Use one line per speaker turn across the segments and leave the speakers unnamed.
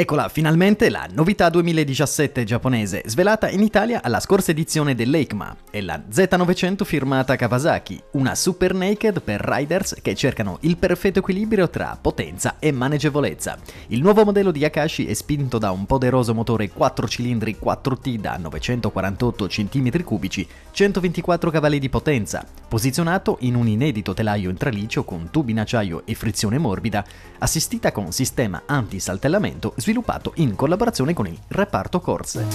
Eccola finalmente la novità 2017 giapponese, svelata in Italia alla scorsa edizione dell'EICMA, è la Z900 firmata Kawasaki, una super naked per riders che cercano il perfetto equilibrio tra potenza e maneggevolezza. Il nuovo modello di Akashi è spinto da un poderoso motore 4 cilindri 4T da 948 cm3, 124 cavalli di potenza, posizionato in un inedito telaio in traliccio con tubi in acciaio e frizione morbida, assistita con sistema anti-saltellamento in collaborazione con il reparto corse.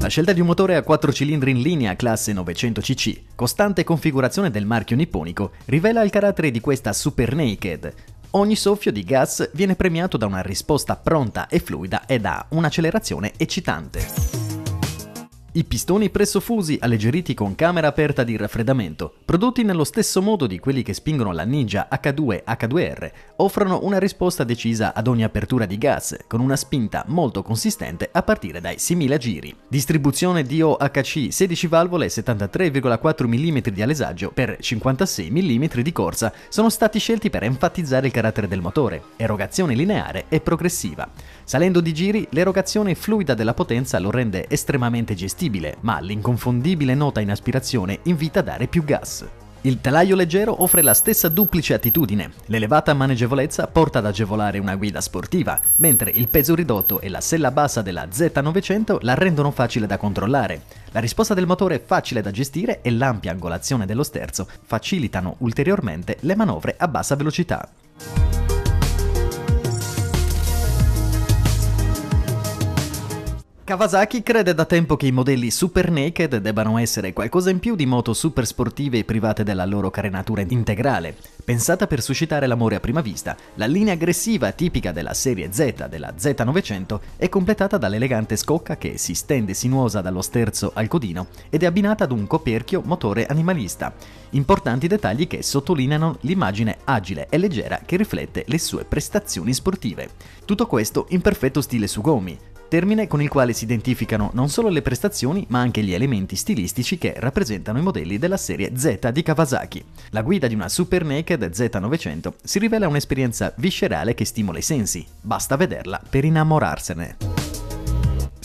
La scelta di un motore a 4 cilindri in linea classe 900cc, costante configurazione del marchio nipponico, rivela il carattere di questa Super Naked. Ogni soffio di gas viene premiato da una risposta pronta e fluida e da un'accelerazione eccitante. I pistoni presso fusi alleggeriti con camera aperta di raffreddamento, prodotti nello stesso modo di quelli che spingono la Ninja H2 H2R, offrono una risposta decisa ad ogni apertura di gas, con una spinta molto consistente a partire dai 6.000 giri. Distribuzione DOHC 16 valvole e 73,4 mm di alesaggio per 56 mm di corsa sono stati scelti per enfatizzare il carattere del motore, erogazione lineare e progressiva. Salendo di giri, l'erogazione fluida della potenza lo rende estremamente gestibile combustibile, ma l'inconfondibile nota in aspirazione invita a dare più gas. Il telaio leggero offre la stessa duplice attitudine. L'elevata maneggevolezza porta ad agevolare una guida sportiva, mentre il peso ridotto e la sella bassa della Z900 la rendono facile da controllare. La risposta del motore è facile da gestire e l'ampia angolazione dello sterzo facilitano ulteriormente le manovre a bassa velocità. Kawasaki crede da tempo che i modelli super naked debbano essere qualcosa in più di moto super sportive e private della loro carenatura integrale. Pensata per suscitare l'amore a prima vista, la linea aggressiva tipica della serie Z della Z900 è completata dall'elegante scocca che si stende sinuosa dallo sterzo al codino ed è abbinata ad un coperchio motore animalista. Importanti dettagli che sottolineano l'immagine agile e leggera che riflette le sue prestazioni sportive. Tutto questo in perfetto stile su gomi, termine con il quale si identificano non solo le prestazioni ma anche gli elementi stilistici che rappresentano i modelli della serie Z di Kawasaki. La guida di una Super Naked Z900 si rivela un'esperienza viscerale che stimola i sensi, basta vederla per innamorarsene.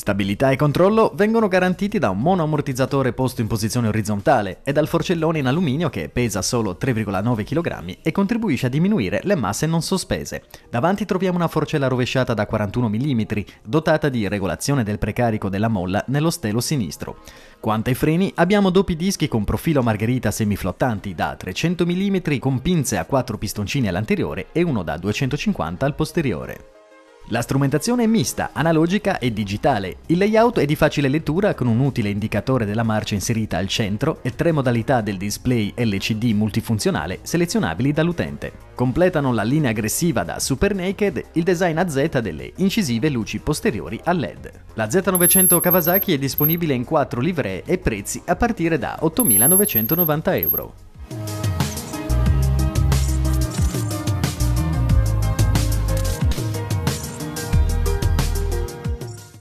Stabilità e controllo vengono garantiti da un monoammortizzatore posto in posizione orizzontale e dal forcellone in alluminio che pesa solo 3,9 kg e contribuisce a diminuire le masse non sospese. Davanti troviamo una forcella rovesciata da 41 mm, dotata di regolazione del precarico della molla nello stelo sinistro. Quanto ai freni, abbiamo doppi dischi con profilo margherita semiflottanti da 300 mm con pinze a 4 pistoncini all'anteriore e uno da 250 al posteriore. La strumentazione è mista, analogica e digitale. Il layout è di facile lettura con un utile indicatore della marcia inserita al centro e tre modalità del display LCD multifunzionale selezionabili dall'utente. Completano la linea aggressiva da Super Naked il design a Z delle incisive luci posteriori a LED. La Z900 Kawasaki è disponibile in quattro livree e prezzi a partire da 8.990 euro.